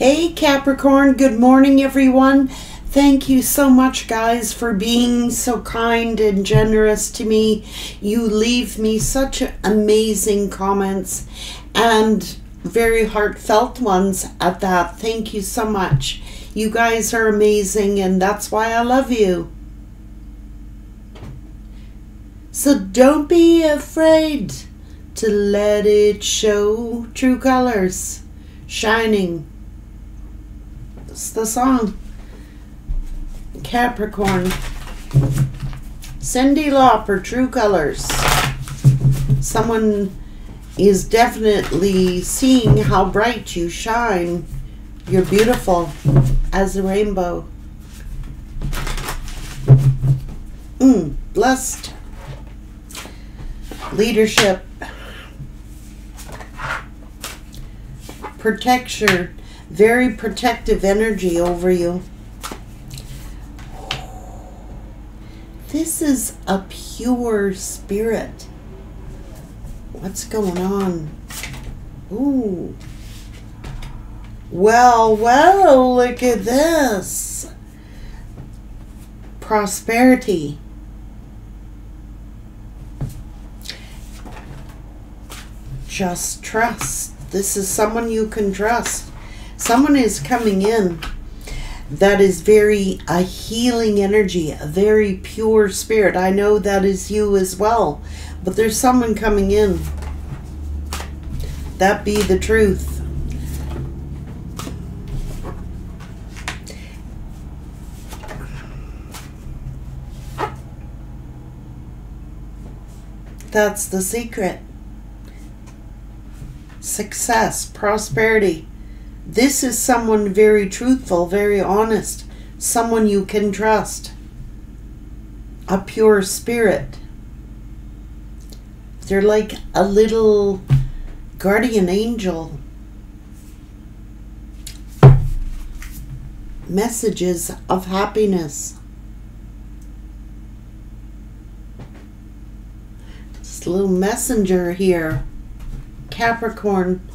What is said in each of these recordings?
Hey Capricorn, good morning everyone. Thank you so much, guys, for being so kind and generous to me. You leave me such amazing comments and very heartfelt ones at that. Thank you so much. You guys are amazing, and that's why I love you. So don't be afraid to let it show true colors shining. That's the song. Capricorn. Cyndi Lauper, True Colors. Someone is definitely seeing how bright you shine. You're beautiful as a rainbow. Mm, blessed. Leadership. Protection. Very protective energy over you. This is a pure spirit. What's going on? Ooh. Well, well, look at this. Prosperity. Just trust. This is someone you can trust. Someone is coming in that is very a healing energy, a very pure spirit. I know that is you as well, but there's someone coming in. That be the truth. That's the secret. Success, prosperity this is someone very truthful, very honest, someone you can trust, a pure spirit. They're like a little guardian angel. Messages of happiness. A little messenger here. Capricorn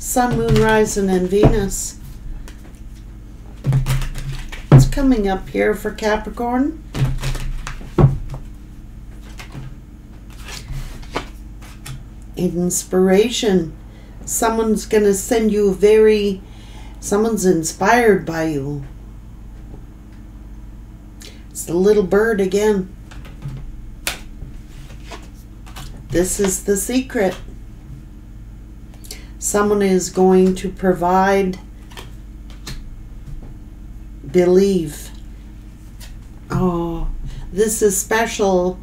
Sun, Moon, Rising, and Venus. It's coming up here for Capricorn. Inspiration. Someone's going to send you very, someone's inspired by you. It's the little bird again. This is the secret someone is going to provide, believe. Oh, this is special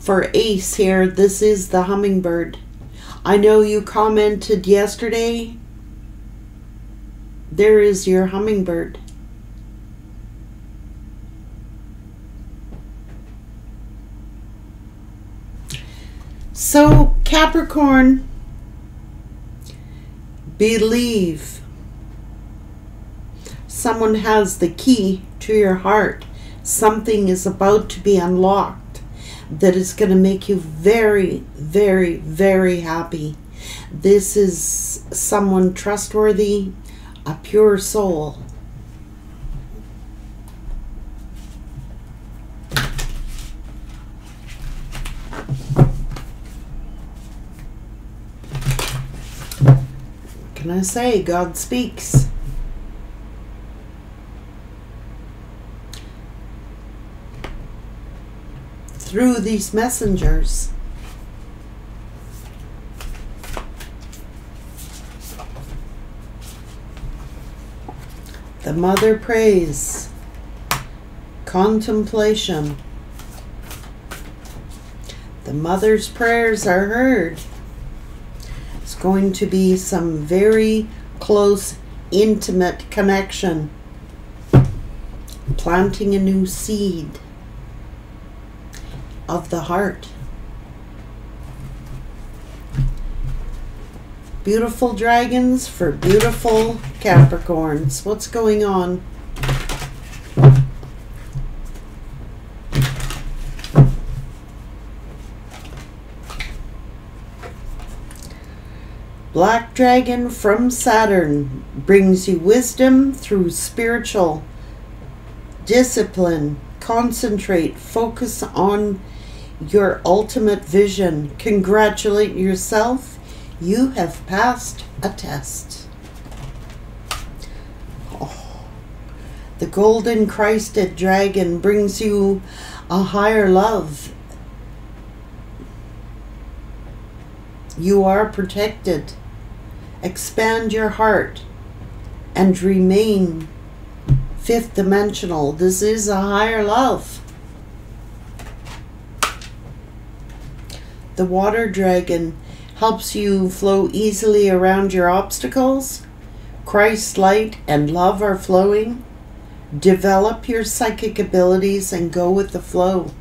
for Ace here. This is the hummingbird. I know you commented yesterday. There is your hummingbird. So, Capricorn, Believe. Someone has the key to your heart. Something is about to be unlocked that is going to make you very, very, very happy. This is someone trustworthy, a pure soul. Can I say? God speaks. Through these messengers. The mother prays. Contemplation. The mother's prayers are heard going to be some very close, intimate connection. Planting a new seed of the heart. Beautiful dragons for beautiful Capricorns. What's going on? Black Dragon from Saturn brings you wisdom through spiritual discipline. Concentrate, focus on your ultimate vision. Congratulate yourself. You have passed a test. Oh. The golden Christed dragon brings you a higher love. You are protected. Expand your heart and remain fifth dimensional. This is a higher love. The water dragon helps you flow easily around your obstacles. Christ's light and love are flowing. Develop your psychic abilities and go with the flow.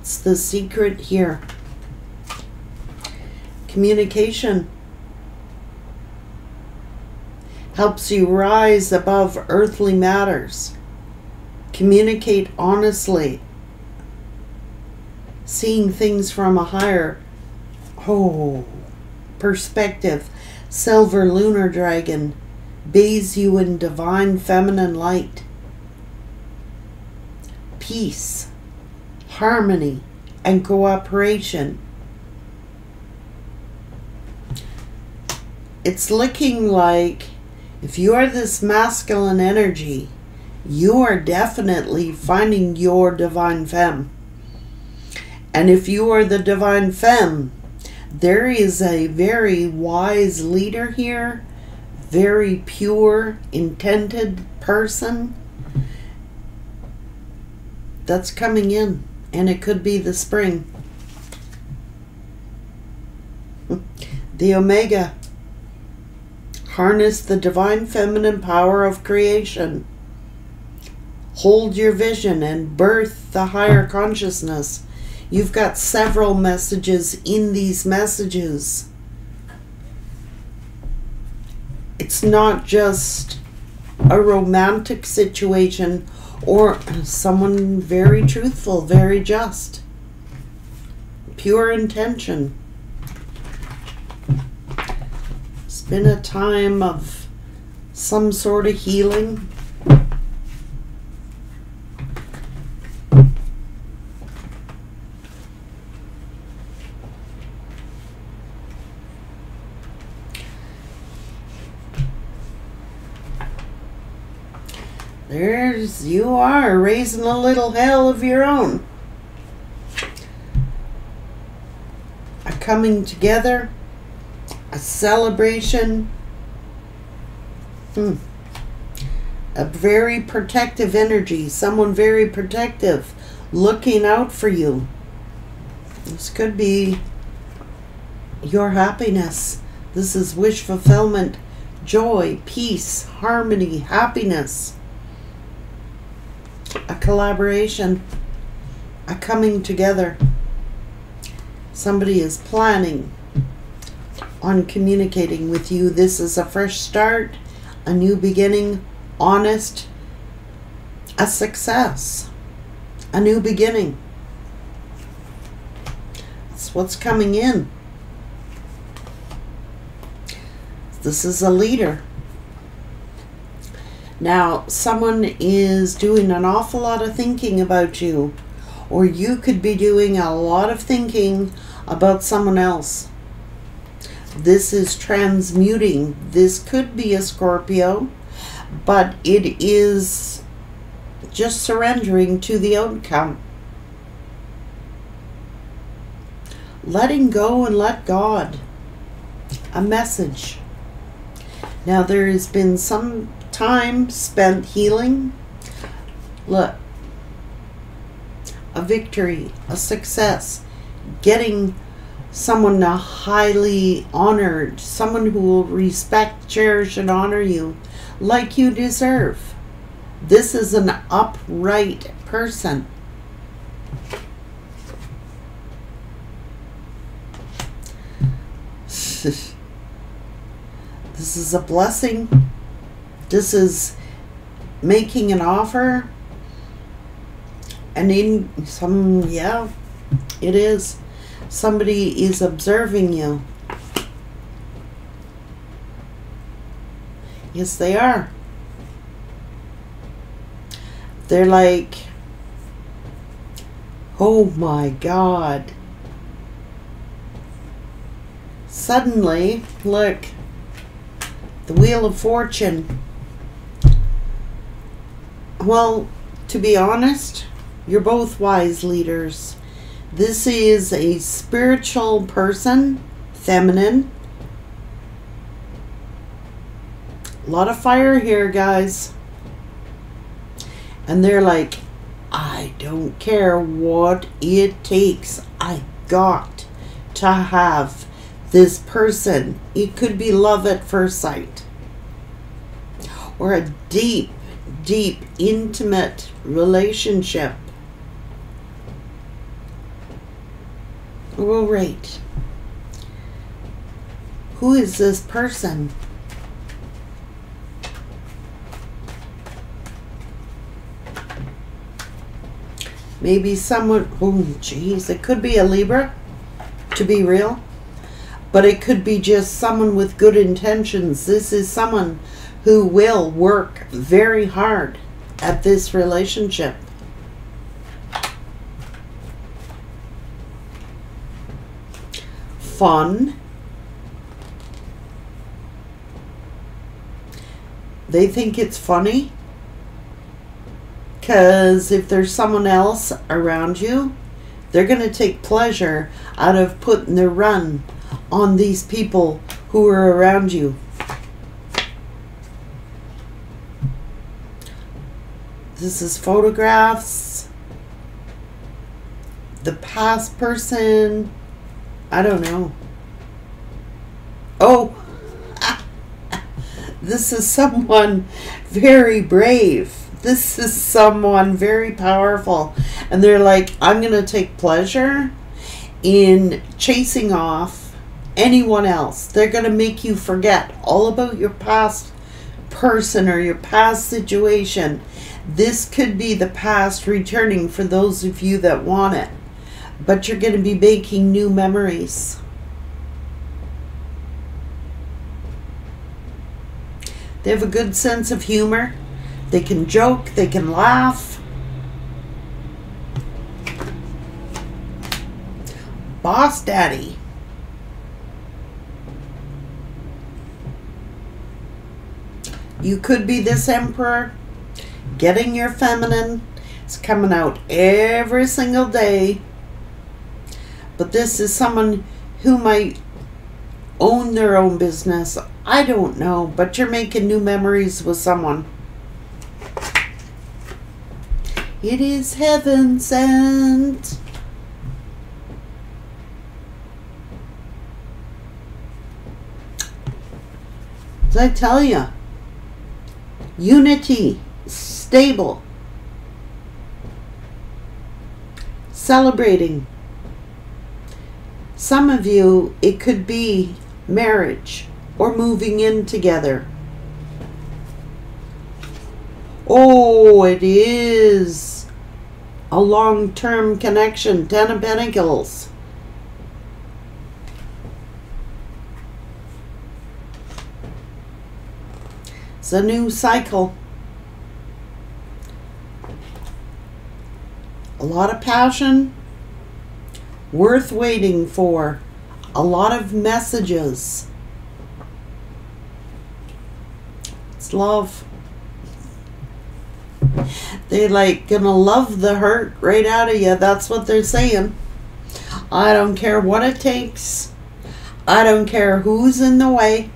It's the secret here. Communication helps you rise above earthly matters. Communicate honestly. Seeing things from a higher oh, perspective. Silver lunar dragon bathes you in divine feminine light. Peace, harmony, and cooperation. It's looking like if you are this masculine energy, you are definitely finding your divine femme. And if you are the divine femme, there is a very wise leader here, very pure, intended person that's coming in. And it could be the spring. The Omega Harness the divine feminine power of creation. Hold your vision and birth the higher consciousness. You've got several messages in these messages. It's not just a romantic situation or someone very truthful, very just. Pure intention. Been a time of some sort of healing. There's you are raising a little hell of your own. A coming together a celebration, hmm. a very protective energy, someone very protective, looking out for you. This could be your happiness. This is wish fulfillment, joy, peace, harmony, happiness. A collaboration, a coming together. Somebody is planning, on communicating with you. This is a fresh start, a new beginning, honest, a success, a new beginning. That's what's coming in. This is a leader. Now, someone is doing an awful lot of thinking about you, or you could be doing a lot of thinking about someone else. This is transmuting. This could be a Scorpio, but it is just surrendering to the outcome. Letting go and let God. A message. Now there has been some time spent healing. Look. A victory, a success, getting someone highly honored, someone who will respect, cherish, and honor you like you deserve. This is an upright person. this is a blessing. This is making an offer. And in some, yeah, it is somebody is observing you. Yes, they are. They're like, oh my God. Suddenly, look, the Wheel of Fortune. Well, to be honest, you're both wise leaders. This is a spiritual person, feminine. A lot of fire here, guys. And they're like, I don't care what it takes. I got to have this person. It could be love at first sight or a deep, deep, intimate relationship. Well, right. Who is this person? Maybe someone, oh, jeez, it could be a Libra, to be real. But it could be just someone with good intentions. This is someone who will work very hard at this relationship. Fun. They think it's funny because if there's someone else around you, they're going to take pleasure out of putting their run on these people who are around you. This is photographs. The past person. I don't know. Oh, this is someone very brave this is someone very powerful. And they're like, I'm going to take pleasure in chasing off anyone else. They're going to make you forget all about your past person or your past situation. This could be the past returning for those of you that want it. But you're going to be making new memories. They have a good sense of humor. They can joke, they can laugh. Boss Daddy. You could be this emperor, getting your feminine. It's coming out every single day. But this is someone who might own their own business. I don't know, but you're making new memories with someone. It is heaven sent. As I tell you, unity, stable, celebrating. Some of you, it could be marriage or moving in together. Oh, it is a long-term connection. Ten of Pentacles. It's a new cycle. A lot of passion. Worth waiting for. A lot of messages. It's love. They like gonna love the hurt right out of you. That's what they're saying. I don't care what it takes. I don't care who's in the way.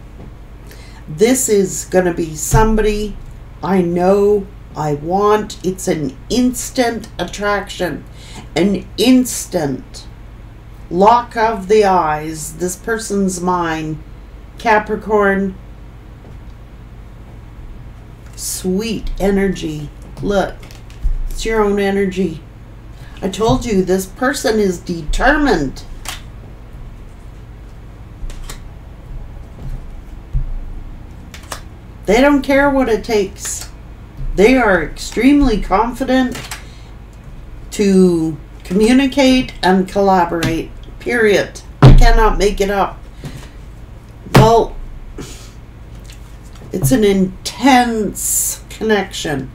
This is gonna be somebody I know I want. It's an instant attraction, an instant lock of the eyes. This person's mine. Capricorn, sweet energy. Look, it's your own energy. I told you this person is determined. They don't care what it takes. They are extremely confident to communicate and collaborate. Period. I cannot make it up. Well, It's an intense connection.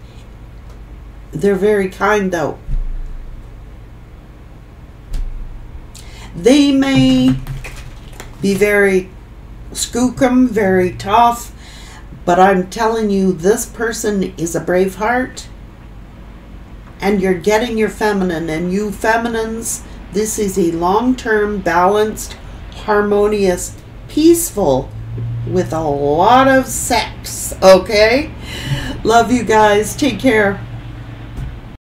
They're very kind though. They may be very skookum, very tough, but I'm telling you, this person is a brave heart, and you're getting your feminine. And you feminines, this is a long term, balanced, harmonious, peaceful, with a lot of sex. Okay? Love you guys. Take care.